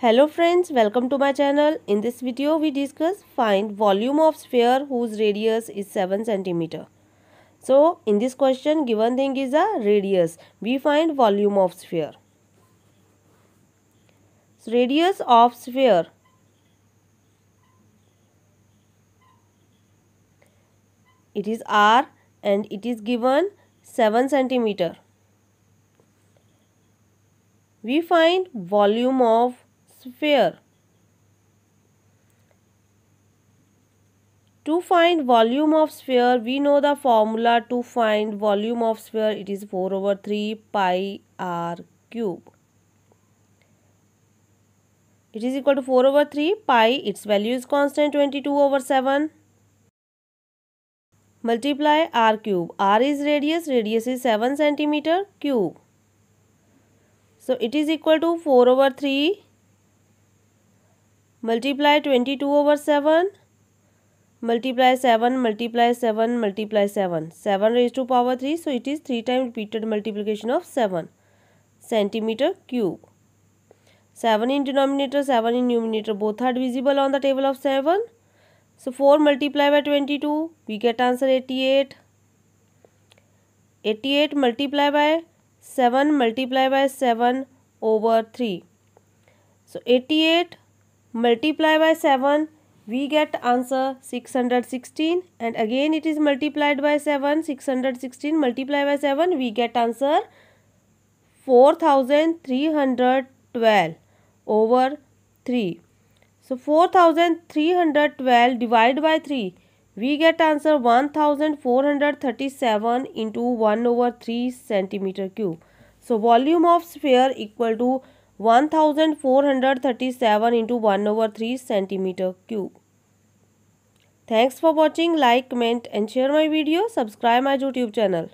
Hello friends, welcome to my channel. In this video we discuss find volume of sphere whose radius is 7 cm. So in this question given thing is a radius. We find volume of sphere. So radius of sphere it is r and it is given 7 centimeter. We find volume of sphere. To find volume of sphere, we know the formula to find volume of sphere. It is 4 over 3 pi r cube. It is equal to 4 over 3 pi. Its value is constant 22 over 7 multiply r cube. r is radius, radius is 7 centimeter cube. So it is equal to 4 over 3 multiply 22 over 7 multiply 7 multiply 7 multiply 7 7 raised to power 3 so it is 3 times repeated multiplication of 7 centimeter cube 7 in denominator 7 in numerator both are divisible on the table of 7 so 4 multiplied by 22, we get answer 88. 88 multiplied by 7 multiplied by 7 over 3. So 88 multiplied by 7, we get answer 616 and again it is multiplied by 7, 616 multiplied by 7, we get answer 4312 over 3. So 4312 divided by 3. We get answer 1437 into 1 over 3 centimeter cube. So volume of sphere equal to 1437 into 1 over 3 centimeter cube. Thanks for watching. Like, comment and share my video. Subscribe my YouTube channel.